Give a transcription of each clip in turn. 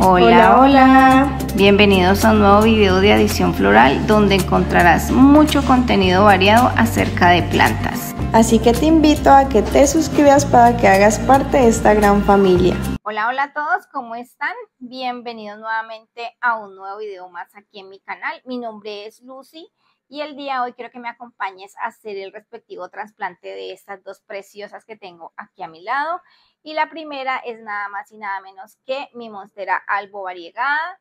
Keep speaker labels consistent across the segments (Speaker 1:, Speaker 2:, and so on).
Speaker 1: Hola, hola, Bienvenidos a un nuevo video de Adición Floral donde encontrarás mucho contenido variado acerca de plantas.
Speaker 2: Así que te invito a que te suscribas para que hagas parte de esta gran familia.
Speaker 1: Hola, hola a todos, ¿cómo están? Bienvenidos nuevamente a un nuevo video más aquí en mi canal. Mi nombre es Lucy y el día de hoy quiero que me acompañes a hacer el respectivo trasplante de estas dos preciosas que tengo aquí a mi lado. Y la primera es nada más y nada menos que mi monstera albo variegada.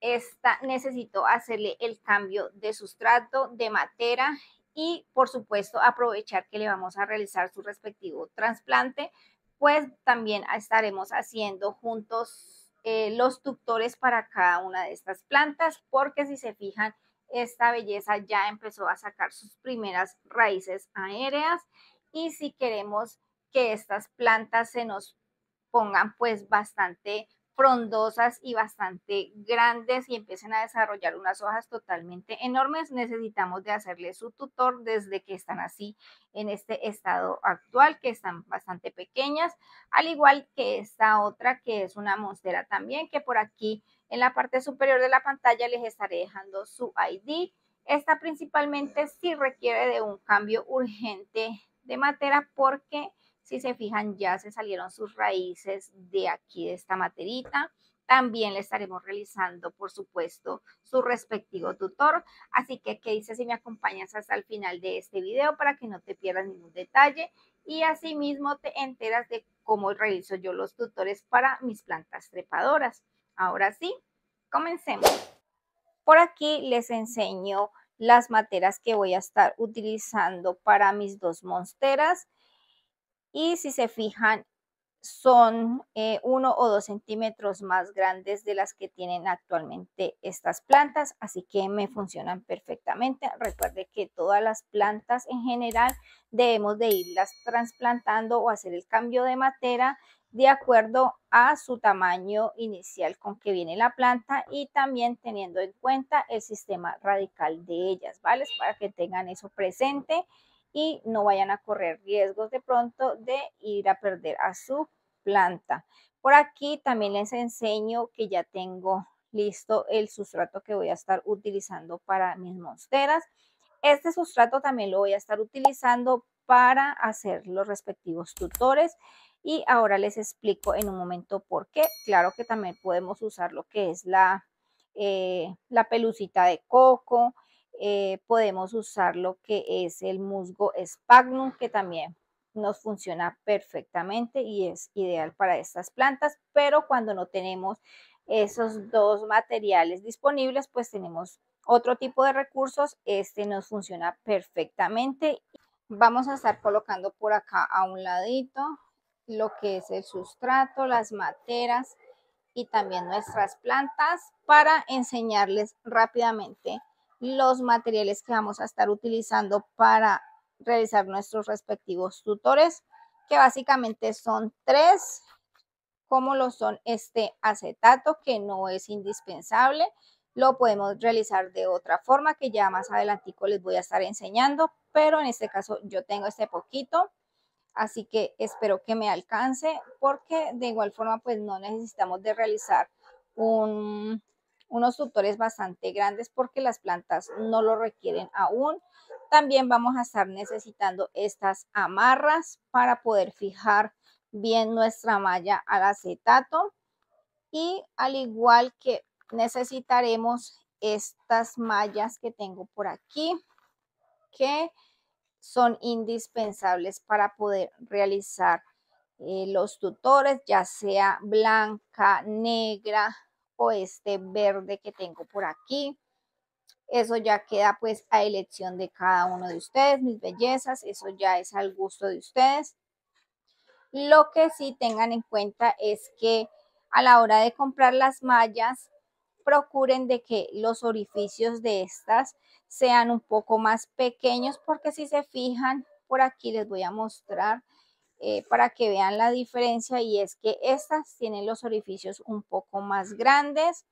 Speaker 1: Esta necesito hacerle el cambio de sustrato, de matera y por supuesto aprovechar que le vamos a realizar su respectivo trasplante, pues también estaremos haciendo juntos eh, los tuctores para cada una de estas plantas, porque si se fijan, esta belleza ya empezó a sacar sus primeras raíces aéreas y si queremos que estas plantas se nos pongan pues bastante frondosas y bastante grandes y empiecen a desarrollar unas hojas totalmente enormes, necesitamos de hacerle su tutor desde que están así en este estado actual, que están bastante pequeñas, al igual que esta otra que es una monstera también, que por aquí en la parte superior de la pantalla les estaré dejando su ID. Esta principalmente sí requiere de un cambio urgente de materia porque si se fijan, ya se salieron sus raíces de aquí, de esta materita. También le estaremos realizando, por supuesto, su respectivo tutor. Así que, ¿qué dices si me acompañas hasta el final de este video para que no te pierdas ningún detalle? Y asimismo te enteras de cómo realizo yo los tutores para mis plantas trepadoras. Ahora sí, comencemos. Por aquí les enseño las materas que voy a estar utilizando para mis dos monsteras y si se fijan son eh, uno o dos centímetros más grandes de las que tienen actualmente estas plantas, así que me funcionan perfectamente. Recuerde que todas las plantas en general debemos de irlas trasplantando o hacer el cambio de materia de acuerdo a su tamaño inicial con que viene la planta y también teniendo en cuenta el sistema radical de ellas, ¿vale? Para que tengan eso presente y no vayan a correr riesgos de pronto de ir a perder a su planta. Por aquí también les enseño que ya tengo listo el sustrato que voy a estar utilizando para mis monsteras. Este sustrato también lo voy a estar utilizando para hacer los respectivos tutores y ahora les explico en un momento por qué. Claro que también podemos usar lo que es la, eh, la pelucita de coco, eh, podemos usar lo que es el musgo sphagnum, que también nos funciona perfectamente y es ideal para estas plantas, pero cuando no tenemos esos dos materiales disponibles, pues tenemos otro tipo de recursos. Este nos funciona perfectamente. Vamos a estar colocando por acá a un ladito lo que es el sustrato, las materas y también nuestras plantas para enseñarles rápidamente los materiales que vamos a estar utilizando para realizar nuestros respectivos tutores, que básicamente son tres, como lo son este acetato, que no es indispensable, lo podemos realizar de otra forma, que ya más adelantico les voy a estar enseñando, pero en este caso yo tengo este poquito, así que espero que me alcance, porque de igual forma pues no necesitamos de realizar un unos tutores bastante grandes porque las plantas no lo requieren aún. También vamos a estar necesitando estas amarras para poder fijar bien nuestra malla al acetato. Y al igual que necesitaremos estas mallas que tengo por aquí, que son indispensables para poder realizar eh, los tutores, ya sea blanca, negra, o este verde que tengo por aquí. Eso ya queda pues a elección de cada uno de ustedes, mis bellezas, eso ya es al gusto de ustedes. Lo que sí tengan en cuenta es que a la hora de comprar las mallas, procuren de que los orificios de estas sean un poco más pequeños porque si se fijan, por aquí les voy a mostrar eh, para que vean la diferencia y es que estas tienen los orificios un poco más grandes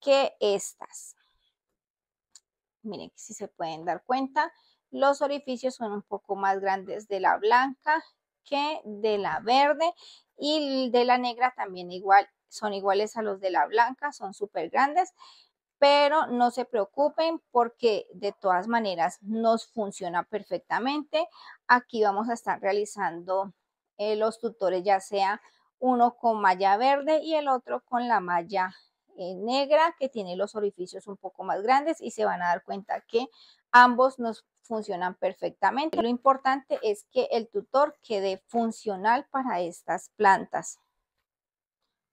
Speaker 1: que estas. Miren si se pueden dar cuenta, los orificios son un poco más grandes de la blanca que de la verde y de la negra también igual son iguales a los de la blanca, son súper grandes, pero no se preocupen porque de todas maneras nos funciona perfectamente. Aquí vamos a estar realizando eh, los tutores, ya sea uno con malla verde y el otro con la malla eh, negra que tiene los orificios un poco más grandes y se van a dar cuenta que ambos nos funcionan perfectamente. Lo importante es que el tutor quede funcional para estas plantas.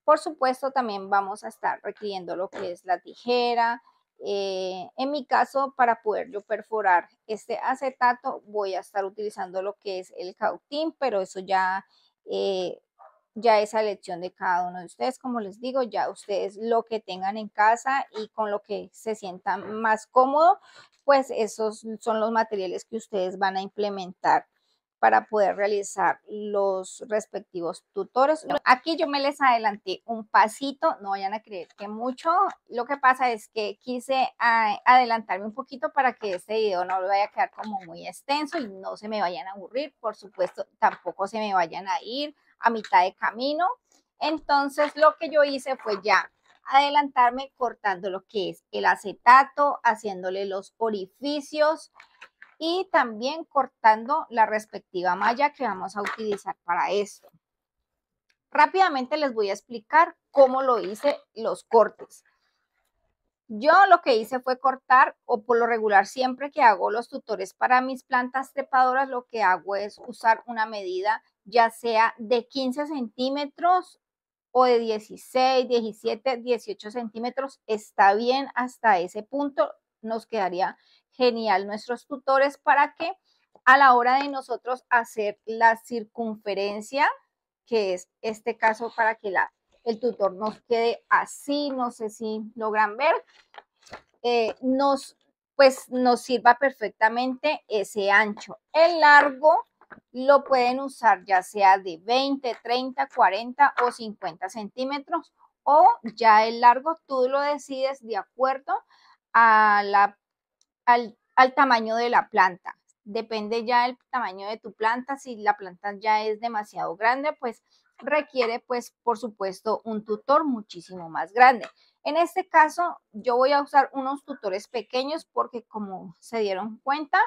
Speaker 1: Por supuesto, también vamos a estar requiriendo lo que es la tijera. Eh, en mi caso, para poder yo perforar este acetato, voy a estar utilizando lo que es el cautín, pero eso ya, eh, ya es a elección de cada uno de ustedes. Como les digo, ya ustedes lo que tengan en casa y con lo que se sientan más cómodo, pues esos son los materiales que ustedes van a implementar para poder realizar los respectivos tutores. Aquí yo me les adelanté un pasito, no vayan a creer que mucho. Lo que pasa es que quise adelantarme un poquito para que este video no vaya a quedar como muy extenso y no se me vayan a aburrir. Por supuesto, tampoco se me vayan a ir a mitad de camino. Entonces, lo que yo hice fue ya adelantarme cortando lo que es el acetato, haciéndole los orificios, y también cortando la respectiva malla que vamos a utilizar para esto. Rápidamente les voy a explicar cómo lo hice los cortes. Yo lo que hice fue cortar, o por lo regular siempre que hago los tutores para mis plantas trepadoras, lo que hago es usar una medida ya sea de 15 centímetros o de 16, 17, 18 centímetros. Está bien hasta ese punto, nos quedaría genial nuestros tutores para que a la hora de nosotros hacer la circunferencia, que es este caso para que la, el tutor nos quede así, no sé si logran ver, eh, nos, pues nos sirva perfectamente ese ancho. El largo lo pueden usar ya sea de 20, 30, 40 o 50 centímetros o ya el largo tú lo decides de acuerdo a la al, tamaño de la planta. Depende ya del tamaño de tu planta. Si la planta ya es demasiado grande, pues requiere, pues, por supuesto, un tutor muchísimo más grande. En este caso, yo voy a usar unos tutores pequeños porque como se dieron cuenta,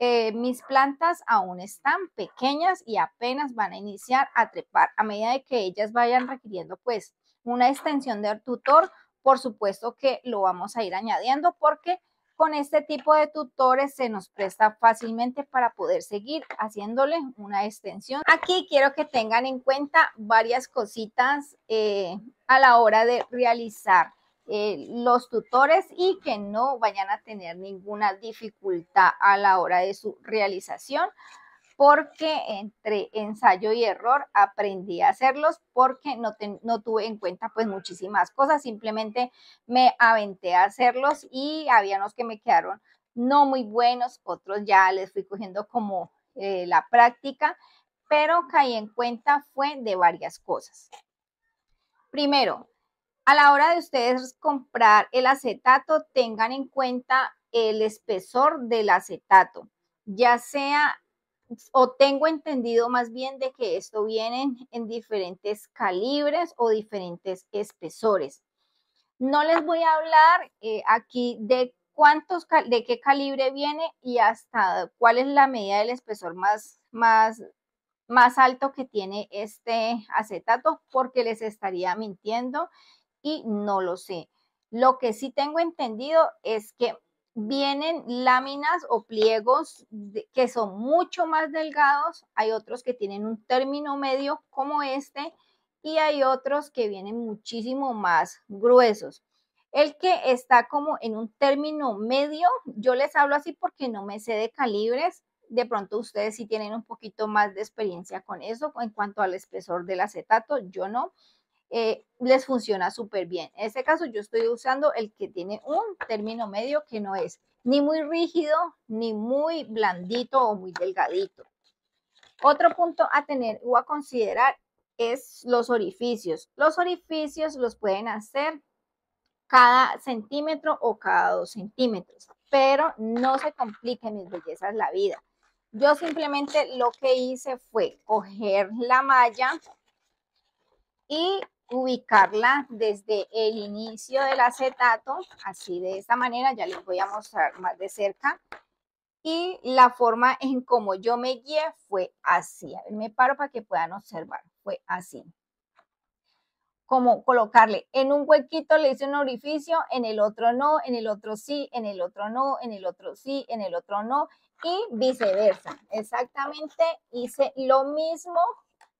Speaker 1: eh, mis plantas aún están pequeñas y apenas van a iniciar a trepar. A medida de que ellas vayan requiriendo, pues, una extensión del tutor, por supuesto que lo vamos a ir añadiendo porque con este tipo de tutores se nos presta fácilmente para poder seguir haciéndole una extensión. Aquí quiero que tengan en cuenta varias cositas eh, a la hora de realizar eh, los tutores y que no vayan a tener ninguna dificultad a la hora de su realización porque entre ensayo y error aprendí a hacerlos porque no, tuve en cuenta pues muchísimas cosas, simplemente me aventé a hacerlos y había unos que me quedaron no muy buenos, otros ya les fui cogiendo como eh, la práctica, pero caí en cuenta fue de varias cosas. Primero, a la hora de ustedes comprar el acetato, tengan en cuenta el espesor del acetato, ya sea o tengo entendido más bien de que esto viene en diferentes calibres o diferentes espesores. No les voy a hablar eh, aquí de cuántos, de qué calibre viene y hasta cuál es la medida del espesor más, más, más alto que tiene este acetato, porque les estaría mintiendo y no lo sé. Lo que sí tengo entendido es que vienen láminas o pliegos que son mucho más delgados, hay otros que tienen un término medio como este y hay otros que vienen muchísimo más gruesos. El que está como en un término medio, yo les hablo así porque no me sé de calibres, de pronto ustedes sí tienen un poquito más de experiencia con eso en cuanto al espesor del acetato, yo no. Eh, les funciona súper bien. En este caso yo estoy usando el que tiene un término medio que no es ni muy rígido, ni muy blandito o muy delgadito. Otro punto a tener o a considerar es los orificios. Los orificios los pueden hacer cada centímetro o cada dos centímetros, pero no se compliquen mis bellezas la vida. Yo simplemente lo que hice fue coger la malla y ubicarla desde el inicio del acetato, así de esta manera, ya les voy a mostrar más de cerca. Y la forma en como yo me guié fue así. A ver, me paro para que puedan observar. Fue así. Como colocarle en un huequito le hice un orificio, en el otro no, en el otro sí, en el otro no, en el otro sí, en el otro no y viceversa. Exactamente hice lo mismo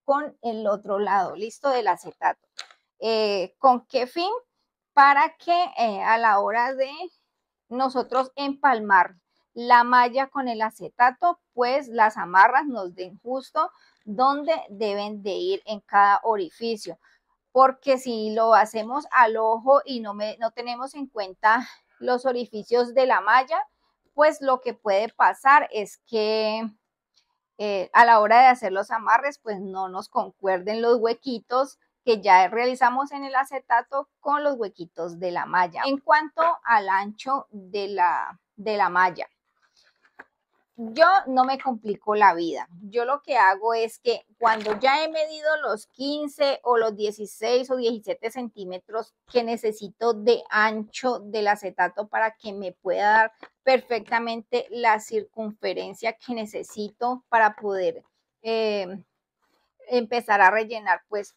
Speaker 1: con el otro lado, listo, del acetato. Eh, ¿Con qué fin? Para que eh, a la hora de nosotros empalmar la malla con el acetato, pues las amarras nos den justo donde deben de ir en cada orificio. Porque si lo hacemos al ojo y no, me, no tenemos en cuenta los orificios de la malla, pues lo que puede pasar es que eh, a la hora de hacer los amarres, pues no nos concuerden los huequitos que ya realizamos en el acetato con los huequitos de la malla. En cuanto al ancho de la, de la malla, yo no me complico la vida. Yo lo que hago es que cuando ya he medido los 15 o los 16 o 17 centímetros que necesito de ancho del acetato para que me pueda dar perfectamente la circunferencia que necesito para poder eh, empezar a rellenar, pues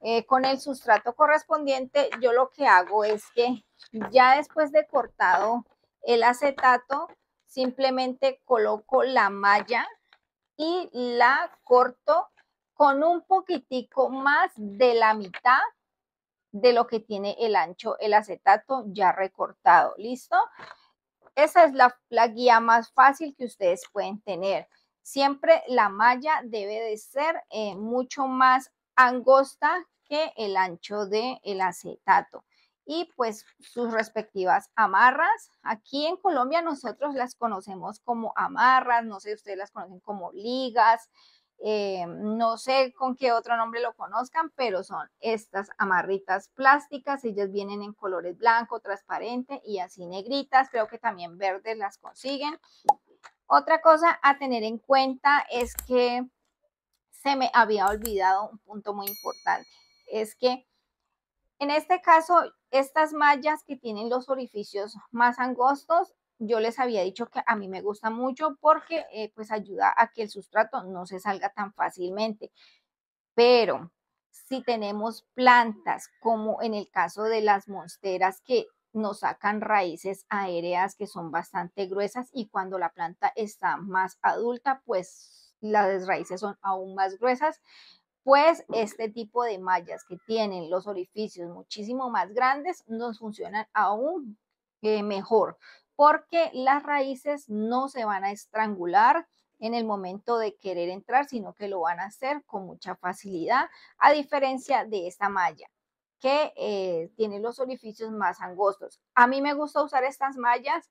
Speaker 1: eh, con el sustrato correspondiente, yo lo que hago es que ya después de cortado el acetato, simplemente coloco la malla y la corto con un poquitico más de la mitad de lo que tiene el ancho el acetato ya recortado. ¿Listo? Esa es la, guía más fácil que ustedes pueden tener. Siempre la malla debe de ser eh, mucho más angosta que el ancho del el acetato y pues sus respectivas amarras. Aquí en Colombia nosotros las conocemos como amarras, no sé, ustedes las conocen como ligas, eh, no sé con qué otro nombre lo conozcan, pero son estas amarritas plásticas, ellas vienen en colores blanco, transparente y así negritas, creo que también verdes las consiguen. Otra cosa a tener en cuenta es que se me había olvidado un punto muy importante, es que en este caso, estas mallas que tienen los orificios más angostos, yo les había dicho que a mí me gusta mucho porque eh, pues ayuda a que el sustrato no se salga tan fácilmente. Pero si tenemos plantas como en el caso de las monsteras que nos sacan raíces aéreas que son bastante gruesas y cuando la planta está más adulta, pues las raíces son aún más gruesas pues este tipo de mallas que tienen los orificios muchísimo más grandes nos funcionan aún eh, mejor porque las raíces no se van a estrangular en el momento de querer entrar, sino que lo van a hacer con mucha facilidad, a diferencia de esta malla que eh, tiene los orificios más angostos. A mí me gusta usar estas mallas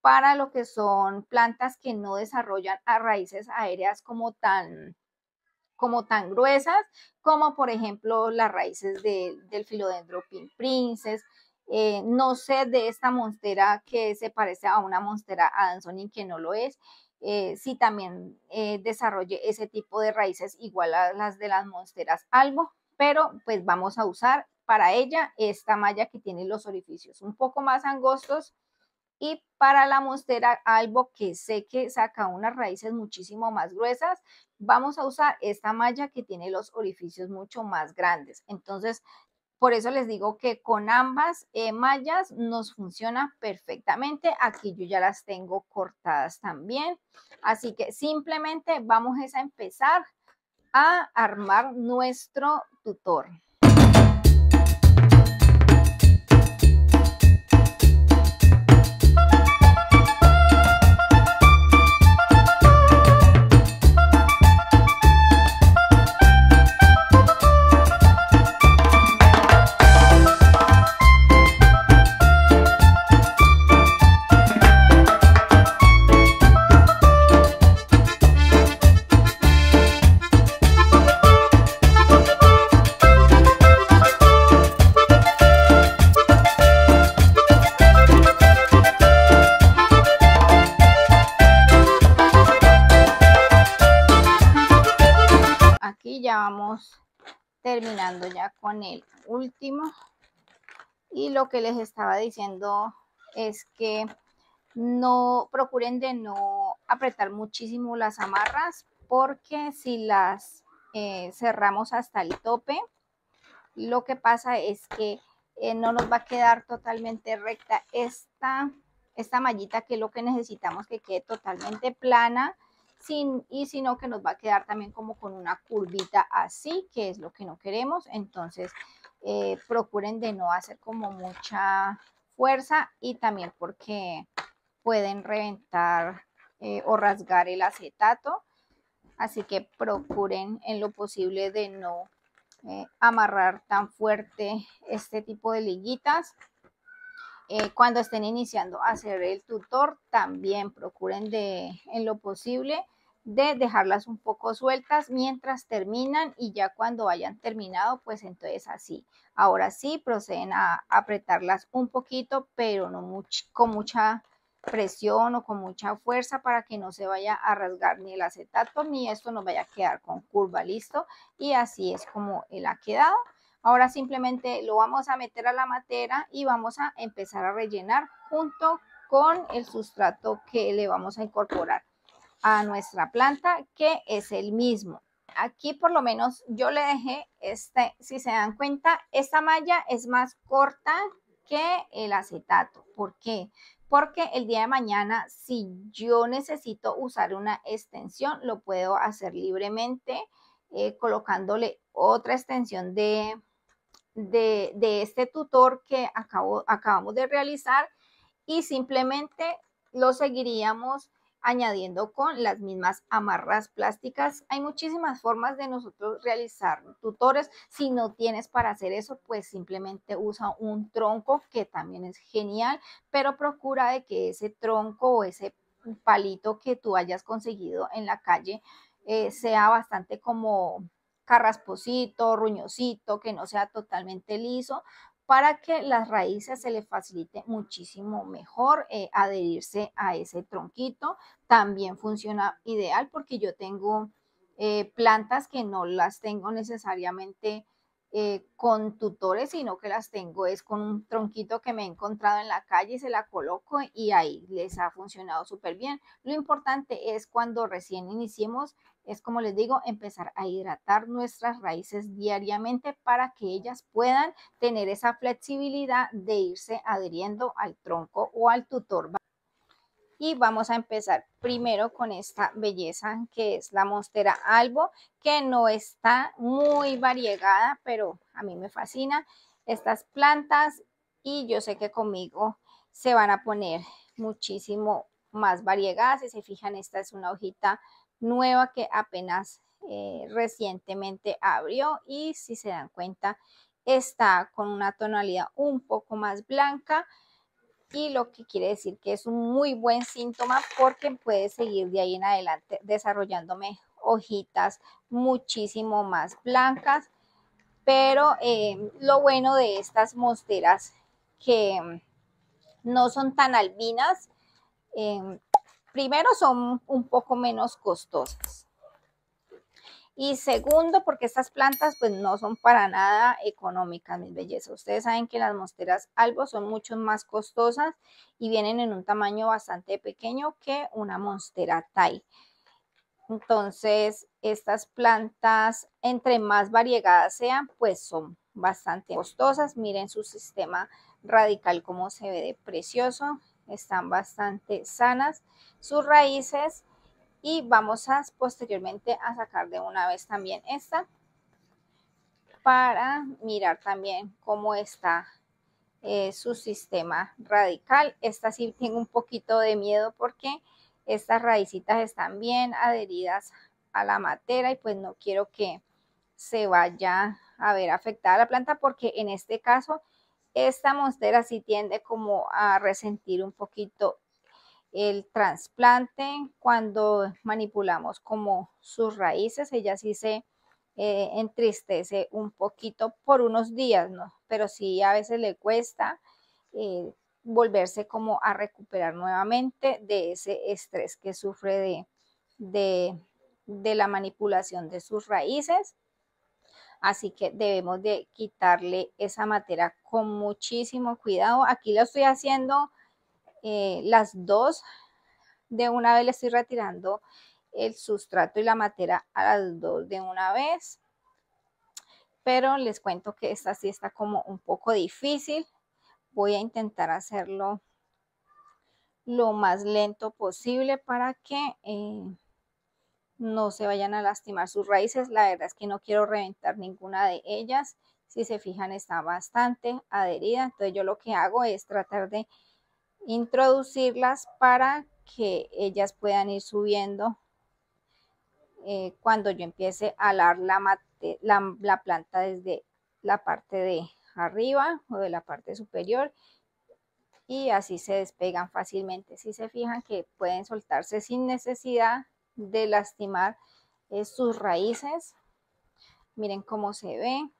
Speaker 1: para lo que son plantas que no desarrollan a raíces aéreas como tan como tan gruesas como por ejemplo las raíces del filodendro pink princess. Eh, no sé de esta monstera que se parece a una monstera y que no lo es. Eh, si también eh, desarrolle ese tipo de raíces igual a las de las monsteras albo, pero pues vamos a usar para ella esta malla que tiene los orificios un poco más angostos y para la monstera albo que sé que saca unas raíces muchísimo más gruesas, vamos a usar esta malla que tiene los orificios mucho más grandes. Entonces, por eso les digo que con ambas eh, mallas nos funciona perfectamente. Aquí yo ya las tengo cortadas también. Así que simplemente vamos a empezar a armar nuestro tutor. Terminando ya con el último. Y lo que les estaba diciendo es que no procuren de no apretar muchísimo las amarras porque si las eh, cerramos hasta el tope, lo que pasa es que eh, no nos va a quedar totalmente recta esta, esta mallita que es lo que necesitamos que quede totalmente plana sin, y sino que nos va a quedar también como con una curvita así, que es lo que no queremos. Entonces, eh, procuren de no hacer como mucha fuerza y también porque pueden reventar eh, o rasgar el acetato. Así que procuren en lo posible de no eh, amarrar tan fuerte este tipo de liguitas. Cuando estén iniciando a hacer el tutor, también procuren de en lo posible de dejarlas un poco sueltas mientras terminan y ya cuando hayan terminado, pues entonces así. Ahora sí, proceden a apretarlas un poquito, pero no con mucha presión o con mucha fuerza para que no se vaya a rasgar ni el acetato ni esto nos vaya a quedar con curva, listo. Y así es como él ha quedado. Ahora simplemente lo vamos a meter a la matera y vamos a empezar a rellenar junto con el sustrato que le vamos a incorporar a nuestra planta, que es el mismo. Aquí por lo menos yo le dejé este, si se dan cuenta, esta malla es más corta que el acetato. ¿Por qué? Porque el día de mañana, si yo necesito usar una extensión, lo puedo hacer libremente eh, colocándole otra extensión de, de, este tutor que acabamos de realizar y simplemente lo seguiríamos añadiendo con las mismas amarras plásticas. Hay muchísimas formas de nosotros realizar tutores. Si no tienes para hacer eso, pues simplemente usa un tronco que también es genial, pero procura de que ese tronco o ese palito que tú hayas conseguido en la calle eh, sea bastante como carrasposito, ruñosito, que no sea totalmente liso, para que las raíces se le facilite muchísimo mejor eh, adherirse a ese tronquito. También funciona ideal porque yo tengo eh, plantas que no las tengo necesariamente eh, con tutores, sino que las tengo es con un tronquito que me he encontrado en la calle, se la coloco y ahí les ha funcionado súper bien. Lo importante es cuando recién iniciemos, es como les digo, empezar a hidratar nuestras raíces diariamente para que ellas puedan tener esa flexibilidad de irse adheriendo al tronco o al tutor y vamos a empezar primero con esta belleza que es la monstera albo que no está muy variegada pero a mí me fascina. Estas plantas y yo sé que conmigo se van a poner muchísimo más variegadas si se fijan esta es una hojita nueva que apenas eh, recientemente abrió y si se dan cuenta está con una tonalidad un poco más blanca y lo que quiere decir que es un muy buen síntoma porque puede seguir de ahí en adelante desarrollándome hojitas muchísimo más blancas. Pero eh, lo bueno de estas monsteras que no son tan albinas, eh, primero son un poco menos costosas. Y segundo, porque estas plantas pues no son para nada económicas, mis bellezas. Ustedes saben que las monsteras albo son mucho más costosas y vienen en un tamaño bastante pequeño que una monstera Thai. Entonces, estas plantas, entre más variegadas sean, pues son bastante costosas. Miren su sistema radical como se ve de precioso. Están bastante sanas. Sus raíces y vamos a posteriormente a sacar de una vez también esta para mirar también cómo está eh, su sistema radical. Esta sí tengo un poquito de miedo porque estas raícitas están bien adheridas a la matera y pues no quiero que se vaya a ver afectada la planta porque en este caso esta monstera sí tiende como a resentir un poquito el trasplante, cuando manipulamos como sus raíces, ella sí se eh, entristece un poquito por unos días, ¿no? Pero sí a veces le cuesta eh, volverse como a recuperar nuevamente de ese estrés que sufre de, de, de la manipulación de sus raíces. así que debemos de quitarle esa materia con muchísimo cuidado. Aquí lo estoy haciendo eh, las dos, de una vez le estoy retirando el sustrato y la materia a las dos de una vez. Pero les cuento que esta sí está como un poco difícil. Voy a intentar hacerlo lo más lento posible para que eh, no se vayan a lastimar sus raíces. La verdad es que no quiero reventar ninguna de ellas. Si se fijan está bastante adherida. Entonces yo lo que hago es tratar de introducirlas para que ellas puedan ir subiendo eh, cuando yo empiece a alar la, la planta desde la parte de arriba o de la parte superior y así se despegan fácilmente. Si se fijan que pueden soltarse sin necesidad de lastimar eh, sus raíces. Miren cómo se ve.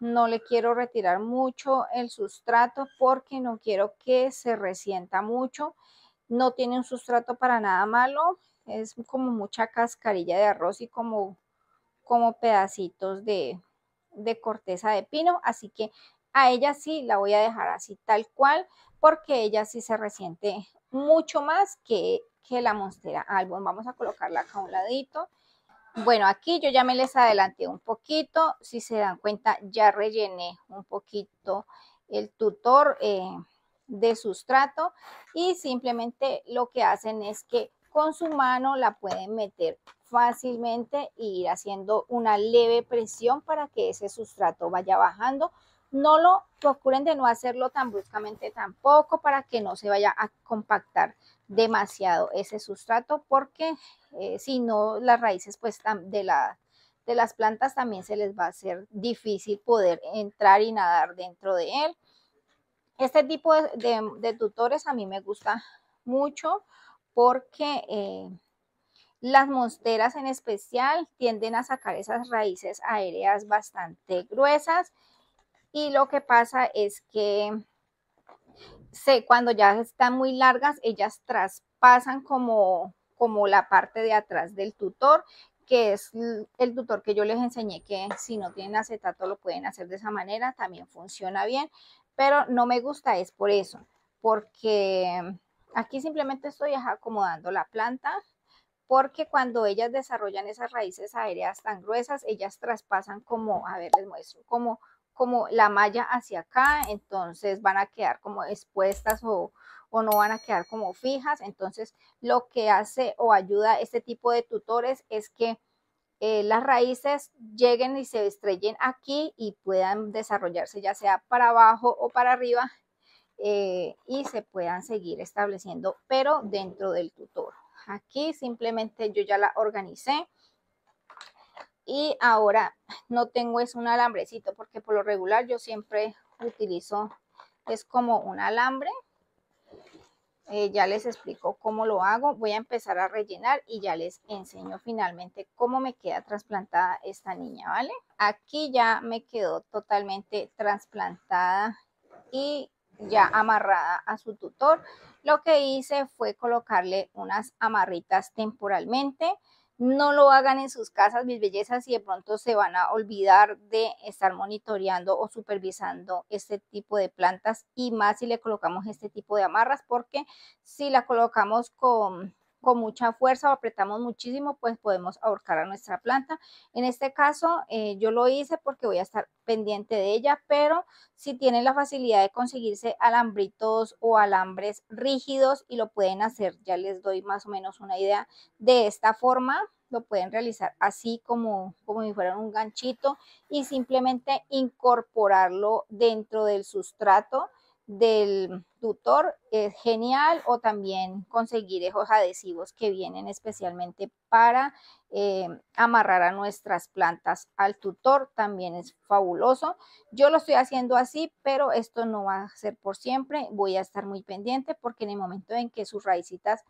Speaker 1: No le quiero retirar mucho el sustrato porque no quiero que se resienta mucho. No tiene un sustrato para nada malo. Es como mucha cascarilla de arroz y como, como pedacitos de, de corteza de pino. Así que a ella sí la voy a dejar así tal cual porque ella sí se resiente mucho más que, que la monstera album. Vamos a colocarla acá a un ladito. Bueno, aquí yo ya me les adelanté un poquito. Si se dan cuenta, ya rellené un poquito el tutor eh, de sustrato y simplemente lo que hacen es que con su mano la pueden meter fácilmente e ir haciendo una leve presión para que ese sustrato vaya bajando no lo procuren de no hacerlo tan bruscamente tampoco para que no se vaya a compactar demasiado ese sustrato porque eh, si no las raíces pues de, la, de las plantas también se les va a hacer difícil poder entrar y nadar dentro de él. Este tipo de, tutores a mí me gusta mucho porque eh, las monsteras en especial tienden a sacar esas raíces aéreas bastante gruesas y lo que pasa es que se, cuando ya están muy largas, ellas traspasan como, como la parte de atrás del tutor, que es el tutor que yo les enseñé que si no tienen acetato lo pueden hacer de esa manera, también funciona bien, pero no me gusta es por eso, porque aquí simplemente estoy acomodando la planta, porque cuando ellas desarrollan esas raíces aéreas tan gruesas, ellas traspasan como, a ver, les muestro, como como la malla hacia acá, entonces van a quedar como expuestas o, no van a quedar como fijas. Entonces, lo que hace o ayuda este tipo de tutores es que eh, las raíces lleguen y se estrellen aquí y puedan desarrollarse ya sea para abajo o para arriba eh, y se puedan seguir estableciendo, pero dentro del tutor. Aquí simplemente yo ya la organicé y ahora no tengo es un alambrecito porque por lo regular yo siempre utilizo es como un alambre. Eh, ya les explico cómo lo hago. Voy a empezar a rellenar y ya les enseño finalmente cómo me queda trasplantada esta niña vale aquí ya me quedó totalmente trasplantada y ya amarrada a su tutor. Lo que hice fue colocarle unas amarritas temporalmente no lo hagan en sus casas, mis bellezas, y de pronto se van a olvidar de estar monitoreando o supervisando este tipo de plantas y más si le colocamos este tipo de amarras, porque si la colocamos con con mucha fuerza o apretamos muchísimo, pues podemos ahorcar a nuestra planta. En este caso, eh, yo lo hice porque voy a estar pendiente de ella, pero si tienen la facilidad de conseguirse alambritos o alambres rígidos y lo pueden hacer, ya les doy más o menos una idea de esta forma, lo pueden realizar así como, como si fuera un ganchito y simplemente incorporarlo dentro del sustrato del tutor es genial o también conseguir esos adhesivos que vienen especialmente para eh, amarrar a nuestras plantas al tutor también es fabuloso. Yo lo estoy haciendo así pero esto no va a ser por siempre. Voy a estar muy pendiente porque en el momento en que sus raicitas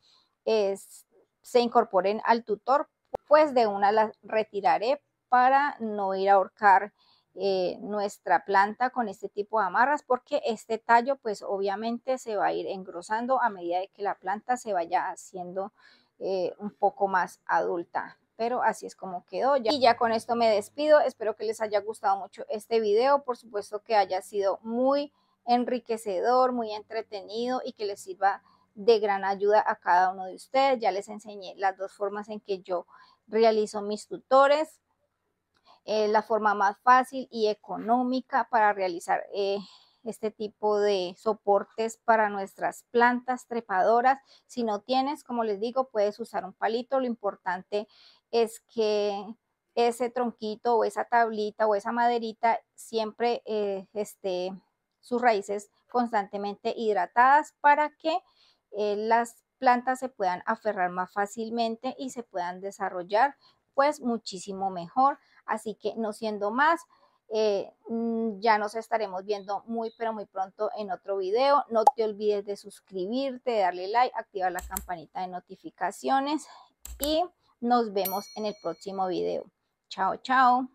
Speaker 1: se incorporen al tutor pues de una las retiraré para no ir a ahorcar eh, nuestra planta con este tipo de amarras porque este tallo pues obviamente se va a ir engrosando a medida de que la planta se vaya haciendo eh, un poco más adulta. pero así es como quedó ya. Y ya con esto me despido, espero que les haya gustado mucho este video, por supuesto que haya sido muy enriquecedor, muy entretenido y que les sirva de gran ayuda a cada uno de ustedes. Ya les enseñé las dos formas en que yo realizo mis tutores. Eh, la forma más fácil y económica para realizar eh, este tipo de soportes para nuestras plantas trepadoras. Si no tienes, como les digo, puedes usar un palito. Lo importante es que ese tronquito o esa tablita o esa maderita siempre eh, esté sus raíces constantemente hidratadas para que las plantas se puedan aferrar más fácilmente y se puedan desarrollar pues muchísimo mejor. Así que no siendo más, eh, mm, ya nos estaremos viendo muy pero muy pronto en otro video. No te olvides de suscribirte, darle like, activar la campanita de notificaciones y nos vemos en el próximo video. Chao, chao.